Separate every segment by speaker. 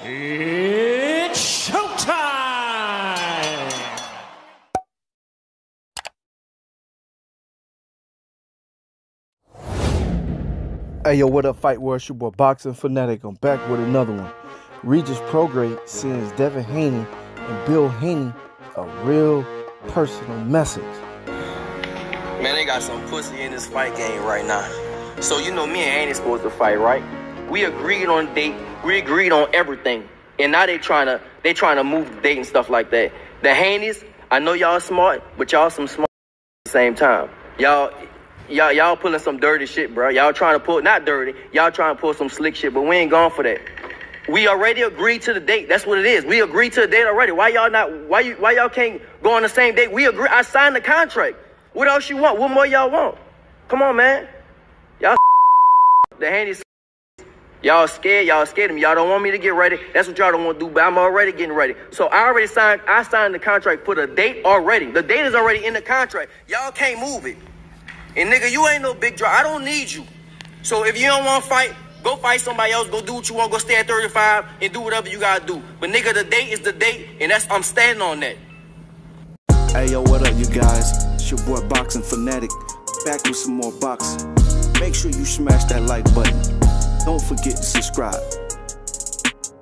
Speaker 1: It's showtime!
Speaker 2: Hey yo, what up, Fight World? It's boy Boxing Fanatic. I'm back with another one. Regis Prograis sends Devin Haney and Bill Haney a real personal message.
Speaker 3: Man, they got some pussy in this fight game right now. So you know me and Haney supposed to fight, right? We agreed on date. We agreed on everything. And now they trying to they trying to move the date and stuff like that. The Haneys, I know y'all smart, but y'all some smart at the same time. Y'all y'all y'all pulling some dirty shit, bro. Y'all trying to pull not dirty. Y'all trying to pull some slick shit, but we ain't going for that. We already agreed to the date. That's what it is. We agreed to the date already. Why y'all not? Why you? Why y'all can't go on the same date? We agree. I signed the contract. What else you want? What more y'all want? Come on, man. Y'all the Haneys. Y'all scared. Y'all scared of me. Y'all don't want me to get ready. That's what y'all don't want to do. But I'm already getting ready. So I already signed. I signed the contract for the date already. The date is already in the contract. Y'all can't move it. And nigga, you ain't no big draw. I don't need you. So if you don't want to fight, go fight somebody else. Go do what you want. Go stay at 35 and do whatever you gotta do. But nigga, the date is the date, and that's I'm standing on that.
Speaker 2: Hey yo, what up, you guys? It's your boy Boxing Fanatic. Back with some more boxing. Make sure you smash that like button. Don't forget to subscribe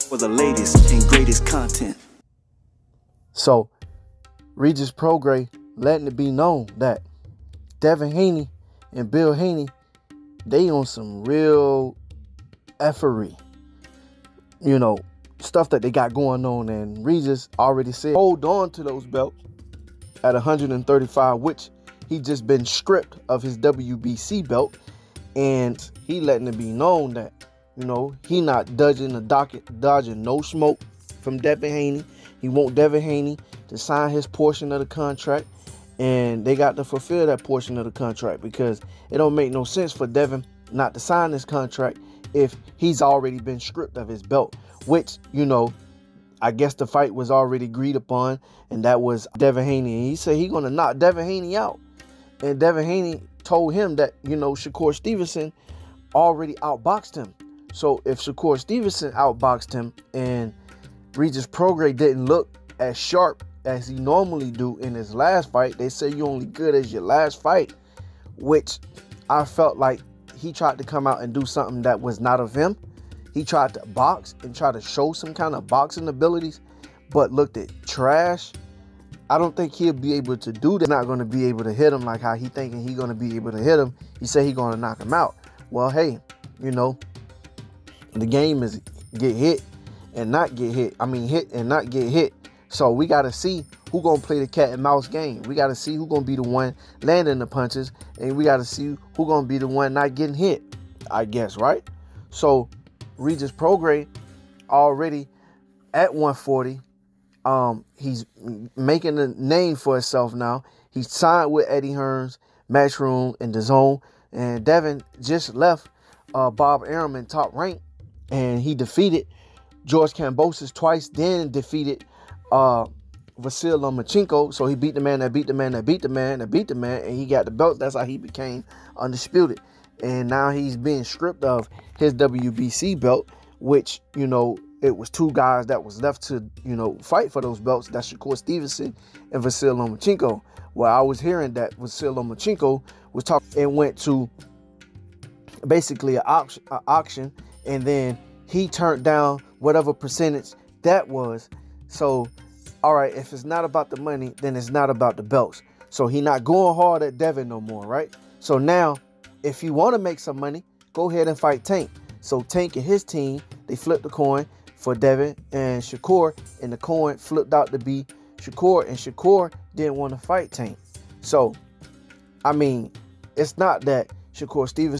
Speaker 2: for the latest and greatest content. So, Regis Prograis letting it be known that Devin Haney and Bill Haney, they on some real effery. You know, stuff that they got going on. And Regis already said, hold on to those belts at 135, which he just been stripped of his WBC belt. And he letting it be known that, you know, he not dodging the docket, dodging no smoke from Devin Haney. He want Devin Haney to sign his portion of the contract and they got to fulfill that portion of the contract because it don't make no sense for Devin not to sign this contract if he's already been stripped of his belt, which, you know, I guess the fight was already agreed upon, and that was Devin Haney. And he said he gonna knock Devin Haney out. And Devin Haney told him that, you know, Shakur Stevenson already outboxed him. So if Shakur Stevenson outboxed him and Regis Prograis didn't look as sharp as he normally do in his last fight. They say you only good as your last fight, which I felt like he tried to come out and do something that was not of him. He tried to box and try to show some kind of boxing abilities, but looked at trash. I don't think he'll be able to do that. Not going to be able to hit him like how he thinking he going to be able to hit him. He said he going to knock him out. Well, hey, you know, the game is get hit and not get hit. I mean, hit and not get hit. So we got to see who gonna play the cat and mouse game. We got to see who gonna be the one landing the punches, and we got to see who gonna be the one not getting hit. I guess right. So Regis Prograis already at 140. Um, he's making a name for himself now. He's signed with Eddie Hearn's, Matchroom, and DAZN. And Devin just left uh, Bob Arum in top rank, and he defeated George Kambosos twice, then defeated uh Vasil Lomachenko. So he beat the man that beat the man that beat the man that beat the man, and he got the belt. That's how he became undisputed. And now he's being stripped of his WBC belt, which, you know, it was two guys that was left to, you know, fight for those belts. That's Shakur Stevenson and Vasil Lomachenko. Well, I was hearing that Vasil Lomachenko was talking and went to basically an auction, auction, and then he turned down whatever percentage that was. So all right, if it's not about the money, then it's not about the belts. So he not going hard at Devin no more, right? So now, if you want to make some money, go ahead and fight Tank. So Tank and his team, they flipped the coin for Devin and Shakur, and the coin flipped out to be Shakur, and Shakur didn't want to fight Tank. So, I mean, it's not that Shakur Stevenson